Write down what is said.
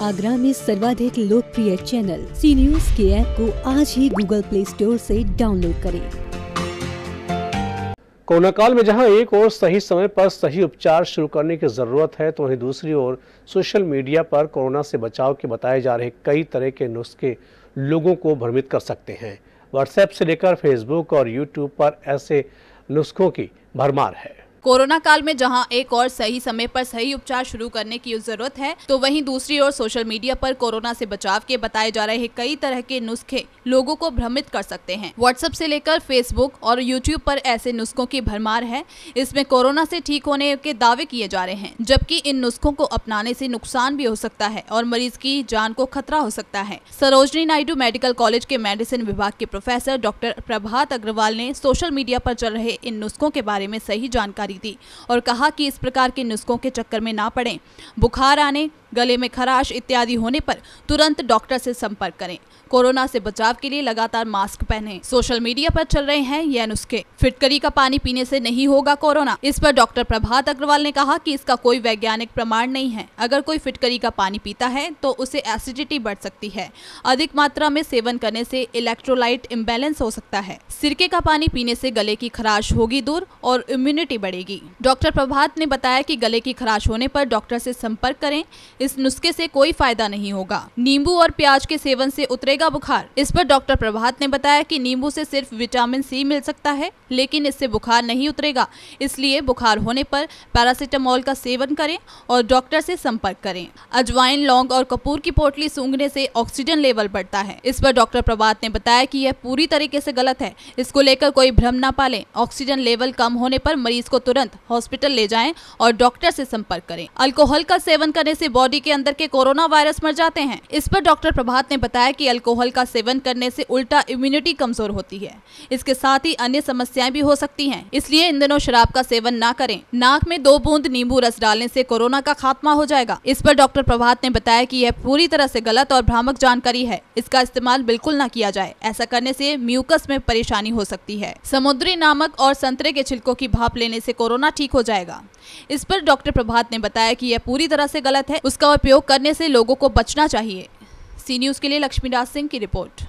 आगरा में सर्वाधिक लोकप्रिय चैनल सी न्यूज़ के ऐप को आज ही गूगल प्ले स्टोर से डाउनलोड करें। कोरोना काल में जहाँ एक और सही समय पर सही उपचार शुरू करने की ज़रूरत है तो वहीं दूसरी ओर सोशल मीडिया पर कोरोना से बचाव के बताए जा रहे कई तरह के नुस्खे लोगों को भ्रमित कर सकते हैं। व्हाट्सएप से लेकर फेसबुक और यूट्यूब पर ऐसे नुस्खों की भरमार है। कोरोना काल में जहाँ एक और सही समय पर सही उपचार शुरू करने की ज़रूरत है तो वहीं दूसरी ओर सोशल मीडिया पर कोरोना से बचाव के बताए जा रहे कई तरह के नुस्खे लोगों को भ्रमित कर सकते हैं। व्हाट्सएप से लेकर फेसबुक और यूट्यूब पर ऐसे नुस्खों की भरमार है। इसमें कोरोना से ठीक होने के दावे किए जा रहे हैं, जबकि इन नुस्खों को अपनाने से नुकसान भी हो सकता है और मरीज़ की जान को खतरा हो सकता है। सरोजनी नायडू मेडिकल कॉलेज के मेडिसिन विभाग के प्रोफेसर डॉक्टर प्रभात अग्रवाल ने सोशल मीडिया पर चल रहे इन नुस्खों के बारे में सही जानकारी दी और कहा कि इस प्रकार के नुस्खों के चक्कर में ना पड़ें। बुखार आने गले में खराश इत्यादि होने पर तुरंत डॉक्टर से संपर्क करें। कोरोना से बचाव के लिए लगातार मास्क पहने। सोशल मीडिया पर चल रहे हैं ये नुस्खे। फिटकरी का पानी पीने से नहीं होगा कोरोना। इस पर डॉक्टर प्रभात अग्रवाल ने कहा कि इसका कोई वैज्ञानिक प्रमाण नहीं है। अगर कोई फिटकरी का पानी पीता है तो उसे एसिडिटी बढ़ सकती है। अधिक मात्रा में सेवन करने से इलेक्ट्रोलाइट इम्बेलेंस हो सकता है। सिरके का पानी पीने से गले की खराश होगी दूर और इम्यूनिटी बढ़ेगी। डॉक्टर प्रभात ने बताया कि गले की खराश होने पर डॉक्टर से संपर्क करें। इस नुस्खे से कोई फ़ायदा नहीं होगा। नींबू और प्याज के सेवन से उतरेगा बुखार। इस पर डॉक्टर प्रभात ने बताया कि नींबू से सिर्फ़ विटामिन सी मिल सकता है, लेकिन इससे बुखार नहीं उतरेगा। इसलिए बुखार होने पर पैरासीटामोल का सेवन करें और डॉक्टर से संपर्क करें। अजवाइन, लौंग और कपूर की पोटली सूंघने से ऑक्सीजन लेवल बढ़ता है। इस पर डॉक्टर प्रभात ने बताया कि यह पूरी तरीके से गलत है। इसको लेकर कोई भ्रम न पाले। ऑक्सीजन लेवल कम होने पर मरीज़ को तुरंत हॉस्पिटल ले जाएँ और डॉक्टर से संपर्क करें। अल्कोहल का सेवन करने से बॉडी के अंदर के कोरोना वायरस मर जाते हैं। इस पर डॉक्टर प्रभात ने बताया कि अल्कोहल का सेवन करने से उल्टा इम्यूनिटी कमज़ोर होती है। इसके साथ ही अन्य समस्याएँ भी हो सकती हैं। इसलिए इन दिनों शराब का सेवन ना करें। नाक में दो बूंद नींबू रस डालने से कोरोना का खात्मा हो जाएगा। इस पर डॉक्टर प्रभात ने बताया कि यह पूरी तरह से गलत और भ्रामक जानकारी है। इसका इस्तेमाल बिल्कुल न किया जाए। ऐसा करने से म्यूकस में परेशानी हो सकती है। समुद्री नामक और संतरे के छिलकों की भाप लेने से कोरोना ठीक हो जाएगा। इस पर डॉक्टर प्रभात ने बताया कि यह पूरी तरह से गलत है। उसका उपयोग करने से लोगों को बचना चाहिए। सी न्यूज़ के लिए लक्ष्मीराज सिंह की रिपोर्ट।